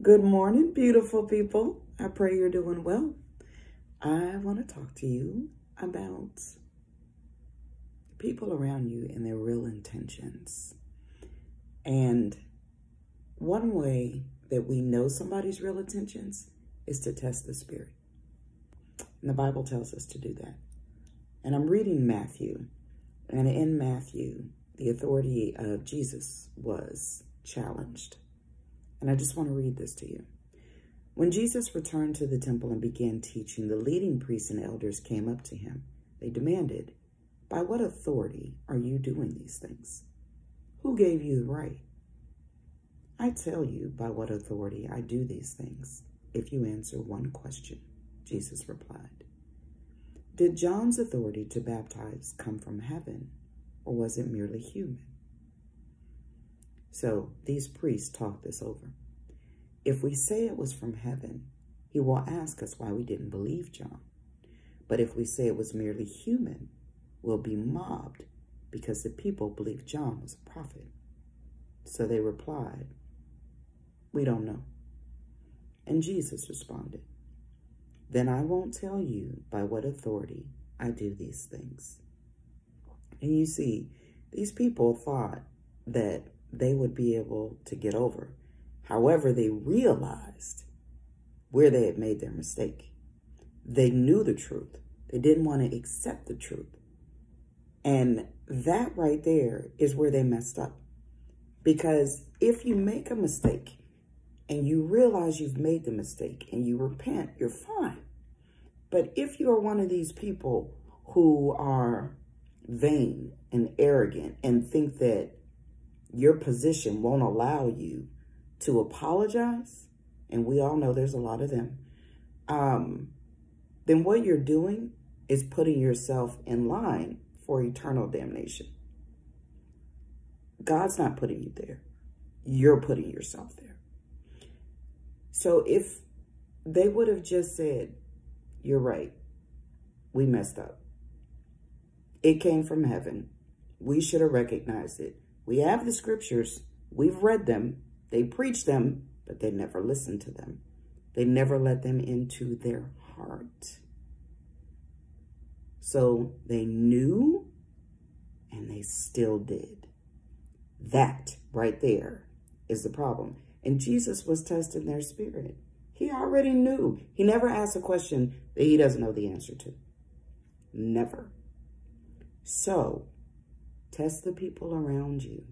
Good morning, beautiful people. I pray you're doing well. I want to talk to you about people around you and their real intentions. And one way that we know somebody's real intentions is to test the spirit. And the Bible tells us to do that. And I'm reading Matthew. And in Matthew, the authority of Jesus was challenged. And I just want to read this to you. When Jesus returned to the temple and began teaching, the leading priests and elders came up to him. They demanded, By what authority are you doing these things? Who gave you the right? I tell you by what authority I do these things, if you answer one question, Jesus replied. Did John's authority to baptize come from heaven, or was it merely human? So these priests talked this over. If we say it was from heaven, he will ask us why we didn't believe John. But if we say it was merely human, we'll be mobbed because the people believed John was a prophet. So they replied, We don't know. And Jesus responded, Then I won't tell you by what authority I do these things. And you see, these people thought that they would be able to get over. However, they realized where they had made their mistake. They knew the truth. They didn't want to accept the truth. And that right there is where they messed up. Because if you make a mistake and you realize you've made the mistake and you repent, you're fine. But if you're one of these people who are vain and arrogant and think that your position won't allow you to apologize, and we all know there's a lot of them, um, then what you're doing is putting yourself in line for eternal damnation. God's not putting you there. You're putting yourself there. So if they would have just said, you're right, we messed up. It came from heaven. We should have recognized it. We have the scriptures. We've read them. They preach them, but they never listened to them. They never let them into their heart. So they knew and they still did. That right there is the problem. And Jesus was testing their spirit. He already knew. He never asked a question that he doesn't know the answer to. Never. So Test the people around you.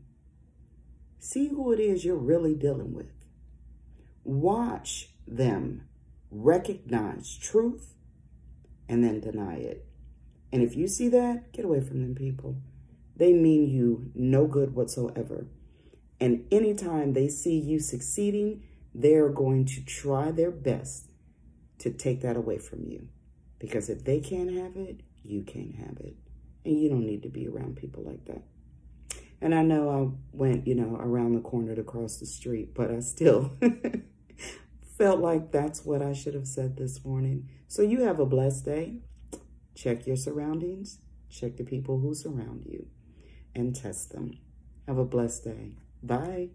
See who it is you're really dealing with. Watch them recognize truth and then deny it. And if you see that, get away from them people. They mean you no good whatsoever. And anytime they see you succeeding, they're going to try their best to take that away from you. Because if they can't have it, you can't have it. And you don't need to be around people like that. And I know I went, you know, around the corner to cross the street, but I still felt like that's what I should have said this morning. So you have a blessed day. Check your surroundings. Check the people who surround you and test them. Have a blessed day. Bye.